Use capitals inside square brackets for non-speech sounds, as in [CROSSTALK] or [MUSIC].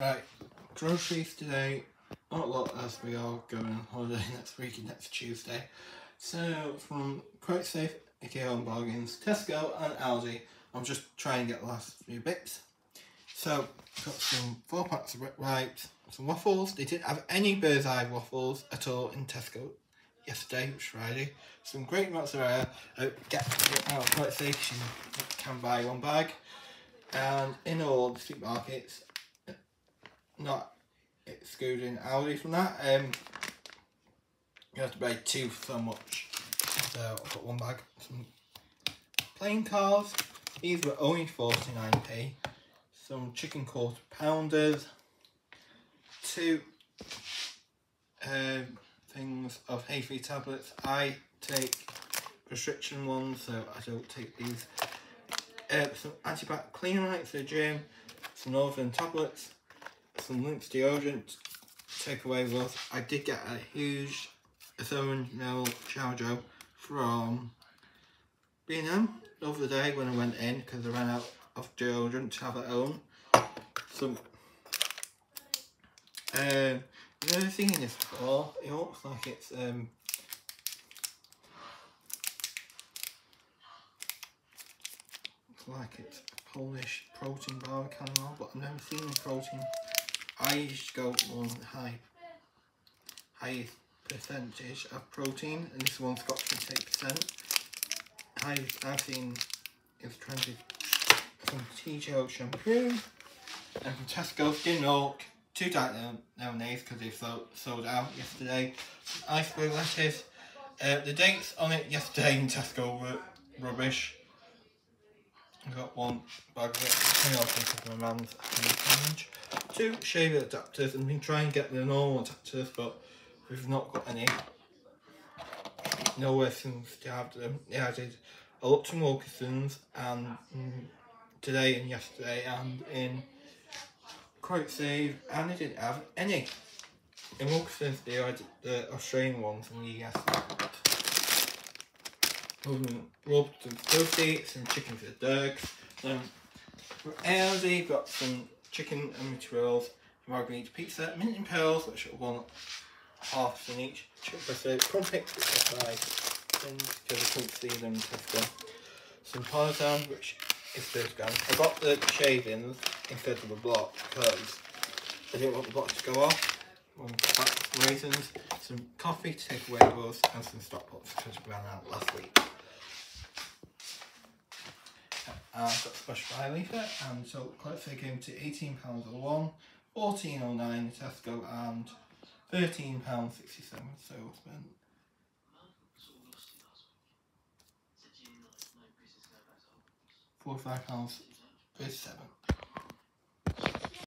Right, groceries today. Not a lot as we are going on holiday [LAUGHS] next week and next Tuesday. So from Quality Save, IKEA Home Bargains, Tesco and Aldi, I'm just trying to get the last few bits. So got some four packs of wipes, some waffles. They didn't have any Birds Eye waffles at all in Tesco yesterday, which Friday. Some great mozzarella. Uh, get, get out Quality Save, you can buy one bag. And in all the supermarkets, not excluding Aldi from that, um, you have to pay two for so much. So I've got one bag. Some plain cars. These were only 49p. Some chicken quarter pounders. Two um, things of hay tablets. I take prescription ones, so I don't take these. Uh, some antibiotic clean lights for the gym. Some Northern tablets some Lynx deodorant takeaway was I did get a huge 700 ml shower gel from B&M the other day when I went in because I ran out of deodorant to have at home. Some um, I've never seen this before. It looks like it's um, looks like it's Polish protein bar, kind of, but I've never seen a protein I go on high, high percentage of protein, and this one's got 28%. I, I've seen trying to some TGO shampoo, and from Tesco skin milk, two diet mayonnaise because they sold, sold out yesterday. Iceberg lettuce. Uh, the dates on it yesterday in Tesco were rubbish. I got one bag of it. I think my mum's two shaver adapters and been trying to get the normal adapters but we've not got any nowhere since to have them. Yeah, I did a lot to Wilkinson's and um, today and yesterday and in Quality Save and I didn't have any. In Wilkinson's they had the Australian ones and you guessed that. Rubbed some chicken for the dogs. Then for Aldi got some chicken and materials, margarita pizza, mint and pearls, which are one half in each, chicken breast, crumpets, which are five, and because I couldn't see them Tesco. Some parmesan, which is 30 grams. I got the shavings instead of the block because I didn't want the block to go off. One raisins, some coffee to take away those, and some stock pots because we ran out last week. I've got special buy leaflet and so Quality Save came to £18 a oh one, 14.09 Tesco and £13.67 so I spent £45 37